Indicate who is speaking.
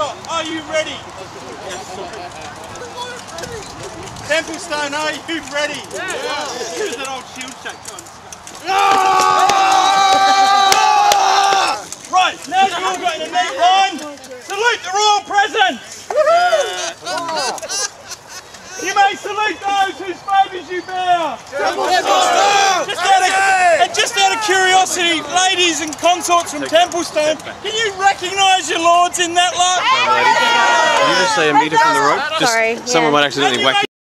Speaker 1: Rock, are you ready? Templestone, are you ready? Yeah. yeah. Use that old shield shake. Right, now you all got in a neat line. Salute the royal presence. You may salute those whose favours you bear. Just out of, and just out of curiosity, ladies and consorts from Templestone, can you recognise your lords in that lot?
Speaker 2: Can you just say a metre from the rope? Just
Speaker 3: Sorry,
Speaker 2: someone
Speaker 3: yeah.
Speaker 2: might accidentally whack you.